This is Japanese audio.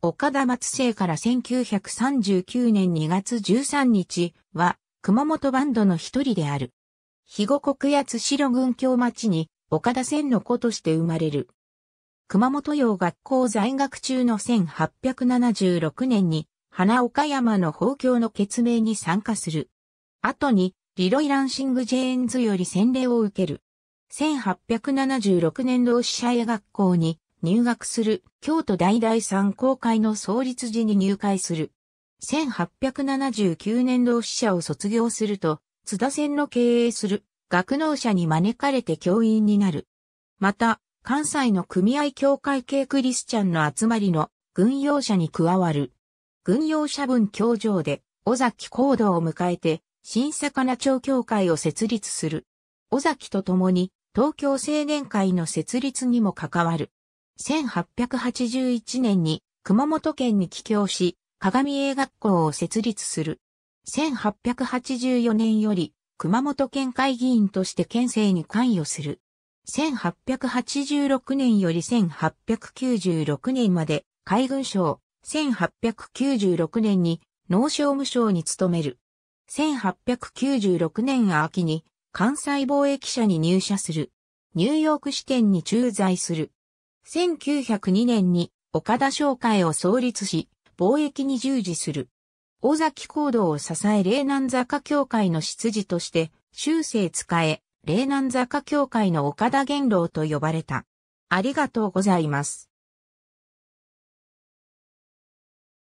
岡田松生から1939年2月13日は熊本バンドの一人である。肥後国八代郡京町に岡田千の子として生まれる。熊本洋学校在学中の1876年に花岡山の法教の決命に参加する。後にリロイランシング・ジェーンズより洗礼を受ける。1876年同志社へ学校に入学する京都大大三公会の創立時に入会する。1879年同志社を卒業すると、津田線の経営する学能者に招かれて教員になる。また、関西の組合協会系クリスチャンの集まりの軍用車に加わる。軍用車分教場で尾崎行動を迎えて新魚町協会を設立する。尾崎と共に東京青年会の設立にも関わる。1881年に熊本県に帰郷し、鏡映学校を設立する。1884年より熊本県会議員として県政に関与する。1886年より1896年まで海軍省、1896年に農商務省に勤める。1896年秋に関西貿易社に入社する。ニューヨーク支店に駐在する。1902年に岡田商会を創立し、貿易に従事する。尾崎行動を支え霊南坂協会の執事として、修正使え、霊南坂協会の岡田元老と呼ばれた。ありがとうございます。